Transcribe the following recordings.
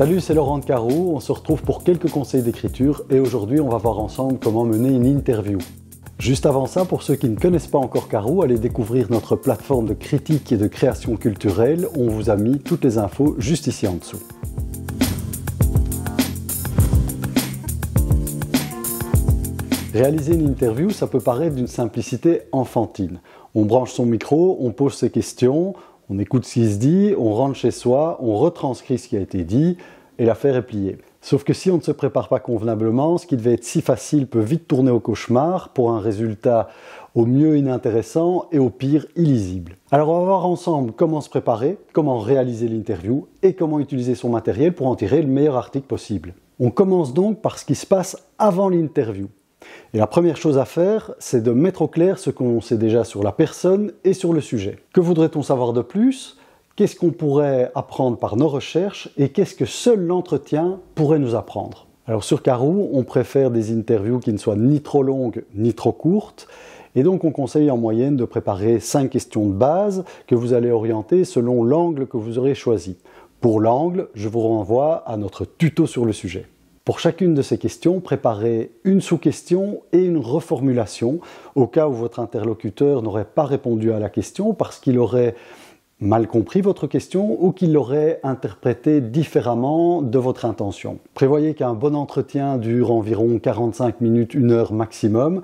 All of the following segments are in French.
Salut, c'est Laurent de Carou. On se retrouve pour quelques conseils d'écriture et aujourd'hui, on va voir ensemble comment mener une interview. Juste avant ça, pour ceux qui ne connaissent pas encore Carou, allez découvrir notre plateforme de critique et de création culturelle. On vous a mis toutes les infos juste ici en dessous. Réaliser une interview, ça peut paraître d'une simplicité enfantine. On branche son micro, on pose ses questions, on écoute ce qui se dit, on rentre chez soi, on retranscrit ce qui a été dit et l'affaire est pliée. Sauf que si on ne se prépare pas convenablement, ce qui devait être si facile peut vite tourner au cauchemar pour un résultat au mieux inintéressant et au pire illisible. Alors on va voir ensemble comment se préparer, comment réaliser l'interview et comment utiliser son matériel pour en tirer le meilleur article possible. On commence donc par ce qui se passe avant l'interview. Et la première chose à faire, c'est de mettre au clair ce qu'on sait déjà sur la personne et sur le sujet. Que voudrait-on savoir de plus? Qu'est-ce qu'on pourrait apprendre par nos recherches et qu'est-ce que seul l'entretien pourrait nous apprendre? Alors sur Carou, on préfère des interviews qui ne soient ni trop longues ni trop courtes. Et donc on conseille en moyenne de préparer 5 questions de base que vous allez orienter selon l'angle que vous aurez choisi. Pour l'angle, je vous renvoie à notre tuto sur le sujet. Pour chacune de ces questions, préparez une sous-question et une reformulation au cas où votre interlocuteur n'aurait pas répondu à la question parce qu'il aurait mal compris votre question ou qu'il l'aurait interprétée différemment de votre intention. Prévoyez qu'un bon entretien dure environ 45 minutes, une heure maximum.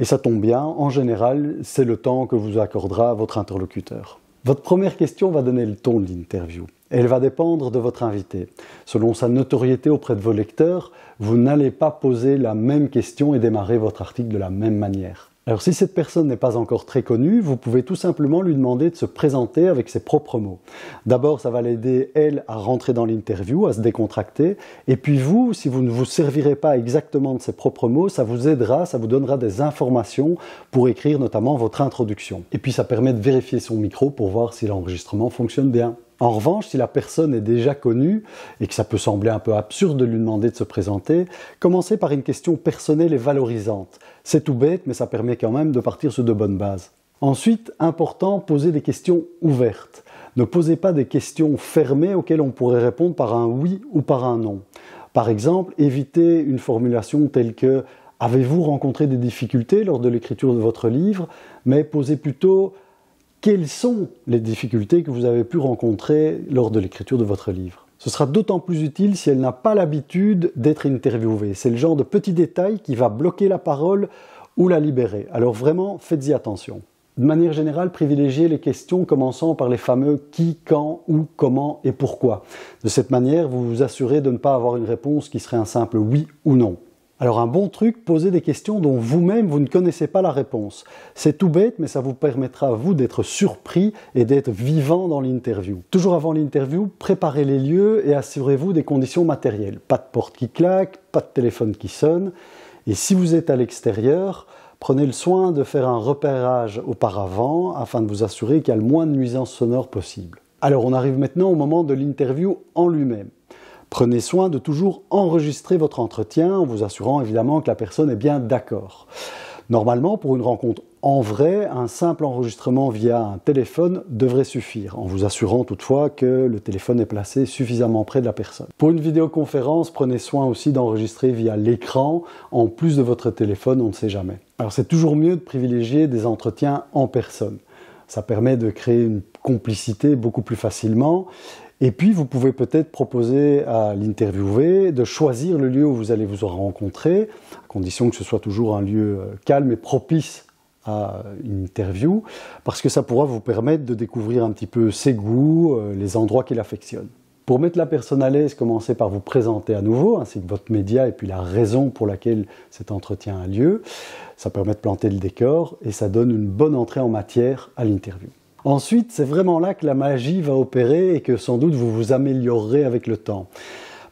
Et ça tombe bien, en général, c'est le temps que vous accordera votre interlocuteur. Votre première question va donner le ton de l'interview. Elle va dépendre de votre invité. Selon sa notoriété auprès de vos lecteurs, vous n'allez pas poser la même question et démarrer votre article de la même manière. Alors si cette personne n'est pas encore très connue, vous pouvez tout simplement lui demander de se présenter avec ses propres mots. D'abord, ça va l'aider, elle, à rentrer dans l'interview, à se décontracter. Et puis vous, si vous ne vous servirez pas exactement de ses propres mots, ça vous aidera, ça vous donnera des informations pour écrire notamment votre introduction. Et puis ça permet de vérifier son micro pour voir si l'enregistrement fonctionne bien. En revanche, si la personne est déjà connue et que ça peut sembler un peu absurde de lui demander de se présenter, commencez par une question personnelle et valorisante. C'est tout bête, mais ça permet quand même de partir sur de bonnes bases. Ensuite, important, posez des questions ouvertes. Ne posez pas des questions fermées auxquelles on pourrait répondre par un oui ou par un non. Par exemple, évitez une formulation telle que Avez-vous rencontré des difficultés lors de l'écriture de votre livre? Mais posez plutôt quelles sont les difficultés que vous avez pu rencontrer lors de l'écriture de votre livre? Ce sera d'autant plus utile si elle n'a pas l'habitude d'être interviewée. C'est le genre de petit détail qui va bloquer la parole ou la libérer. Alors vraiment, faites-y attention. De manière générale, privilégiez les questions commençant par les fameux qui, quand, où, comment et pourquoi. De cette manière, vous vous assurez de ne pas avoir une réponse qui serait un simple oui ou non. Alors un bon truc, posez des questions dont vous-même vous ne connaissez pas la réponse. C'est tout bête, mais ça vous permettra vous d'être surpris et d'être vivant dans l'interview. Toujours avant l'interview, préparez les lieux et assurez-vous des conditions matérielles. Pas de porte qui claque, pas de téléphone qui sonne. Et si vous êtes à l'extérieur, prenez le soin de faire un repérage auparavant afin de vous assurer qu'il y a le moins de nuisances sonores possible. Alors on arrive maintenant au moment de l'interview en lui-même. Prenez soin de toujours enregistrer votre entretien en vous assurant évidemment que la personne est bien d'accord. Normalement, pour une rencontre en vrai, un simple enregistrement via un téléphone devrait suffire, en vous assurant toutefois que le téléphone est placé suffisamment près de la personne. Pour une vidéoconférence, prenez soin aussi d'enregistrer via l'écran, en plus de votre téléphone, on ne sait jamais. Alors c'est toujours mieux de privilégier des entretiens en personne. Ça permet de créer une complicité beaucoup plus facilement et puis, vous pouvez peut-être proposer à l'interviewé de choisir le lieu où vous allez vous rencontrer, à condition que ce soit toujours un lieu euh, calme et propice à une interview, parce que ça pourra vous permettre de découvrir un petit peu ses goûts, euh, les endroits qu'il affectionne. Pour mettre la personne à l'aise, commencez par vous présenter à nouveau, ainsi que votre média et puis la raison pour laquelle cet entretien a lieu. Ça permet de planter le décor et ça donne une bonne entrée en matière à l'interview. Ensuite, c'est vraiment là que la magie va opérer et que sans doute vous vous améliorerez avec le temps.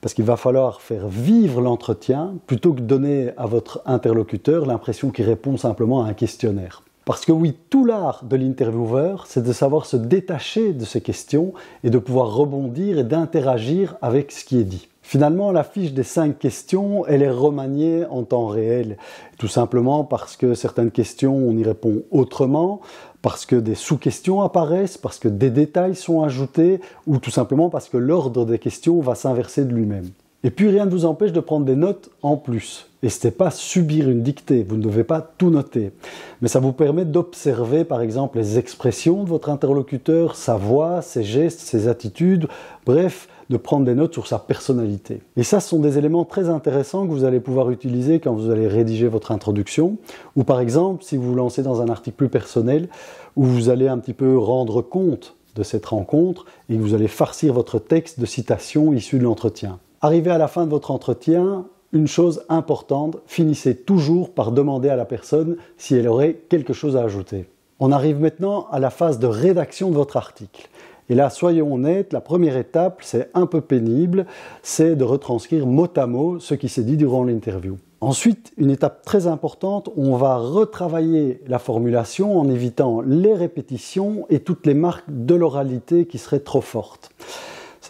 Parce qu'il va falloir faire vivre l'entretien plutôt que donner à votre interlocuteur l'impression qu'il répond simplement à un questionnaire. Parce que oui, tout l'art de l'intervieweur, c'est de savoir se détacher de ces questions et de pouvoir rebondir et d'interagir avec ce qui est dit. Finalement, la fiche des cinq questions, elle est remaniée en temps réel, tout simplement parce que certaines questions, on y répond autrement, parce que des sous-questions apparaissent, parce que des détails sont ajoutés, ou tout simplement parce que l'ordre des questions va s'inverser de lui-même. Et puis rien ne vous empêche de prendre des notes en plus. Et ce n'est pas subir une dictée, vous ne devez pas tout noter. Mais ça vous permet d'observer par exemple les expressions de votre interlocuteur, sa voix, ses gestes, ses attitudes, bref, de prendre des notes sur sa personnalité. Et ça, ce sont des éléments très intéressants que vous allez pouvoir utiliser quand vous allez rédiger votre introduction, ou par exemple si vous vous lancez dans un article plus personnel, où vous allez un petit peu rendre compte de cette rencontre et vous allez farcir votre texte de citations issues de l'entretien. Arrivé à la fin de votre entretien, une chose importante, finissez toujours par demander à la personne si elle aurait quelque chose à ajouter. On arrive maintenant à la phase de rédaction de votre article. Et là, soyons honnêtes, la première étape, c'est un peu pénible, c'est de retranscrire mot à mot ce qui s'est dit durant l'interview. Ensuite, une étape très importante, on va retravailler la formulation en évitant les répétitions et toutes les marques de l'oralité qui seraient trop fortes.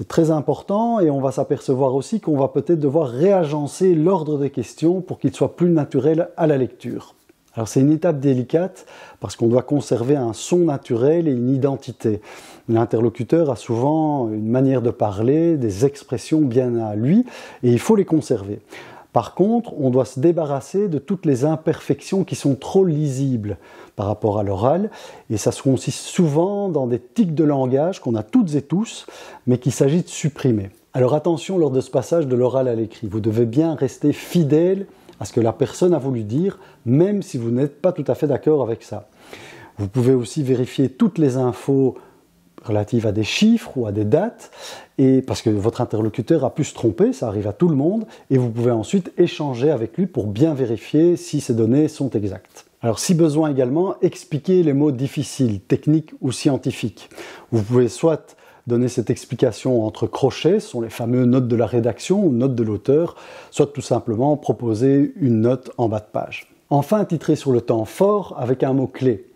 C'est très important et on va s'apercevoir aussi qu'on va peut-être devoir réagencer l'ordre des questions pour qu'il soit plus naturel à la lecture. Alors c'est une étape délicate parce qu'on doit conserver un son naturel et une identité. L'interlocuteur a souvent une manière de parler, des expressions bien à lui et il faut les conserver. Par contre, on doit se débarrasser de toutes les imperfections qui sont trop lisibles par rapport à l'oral, et ça se consiste souvent dans des tics de langage qu'on a toutes et tous, mais qu'il s'agit de supprimer. Alors attention lors de ce passage de l'oral à l'écrit, vous devez bien rester fidèle à ce que la personne a voulu dire, même si vous n'êtes pas tout à fait d'accord avec ça. Vous pouvez aussi vérifier toutes les infos relatives à des chiffres ou à des dates, et parce que votre interlocuteur a pu se tromper, ça arrive à tout le monde, et vous pouvez ensuite échanger avec lui pour bien vérifier si ces données sont exactes. Alors si besoin également, expliquer les mots difficiles, techniques ou scientifiques. Vous pouvez soit donner cette explication entre crochets, ce sont les fameux notes de la rédaction ou notes de l'auteur, soit tout simplement proposer une note en bas de page. Enfin, titrer sur le temps fort avec un mot-clé.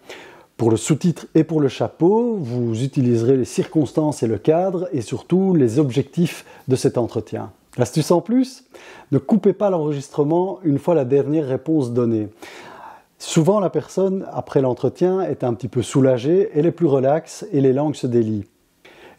Pour le sous-titre et pour le chapeau, vous utiliserez les circonstances et le cadre et surtout les objectifs de cet entretien. L'astuce en plus Ne coupez pas l'enregistrement une fois la dernière réponse donnée. Souvent, la personne, après l'entretien, est un petit peu soulagée, elle est plus relaxe et les langues se délient.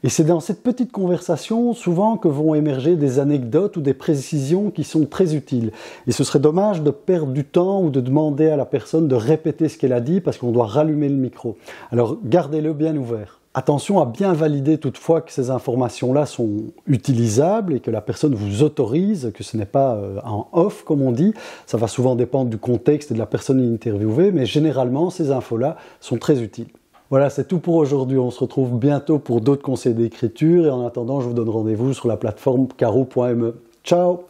Et c'est dans cette petite conversation souvent que vont émerger des anecdotes ou des précisions qui sont très utiles. Et ce serait dommage de perdre du temps ou de demander à la personne de répéter ce qu'elle a dit parce qu'on doit rallumer le micro. Alors gardez-le bien ouvert. Attention à bien valider toutefois que ces informations-là sont utilisables et que la personne vous autorise, que ce n'est pas euh, en off comme on dit. Ça va souvent dépendre du contexte et de la personne interviewée, mais généralement ces infos-là sont très utiles. Voilà, c'est tout pour aujourd'hui. On se retrouve bientôt pour d'autres conseils d'écriture et en attendant, je vous donne rendez-vous sur la plateforme caro.me. Ciao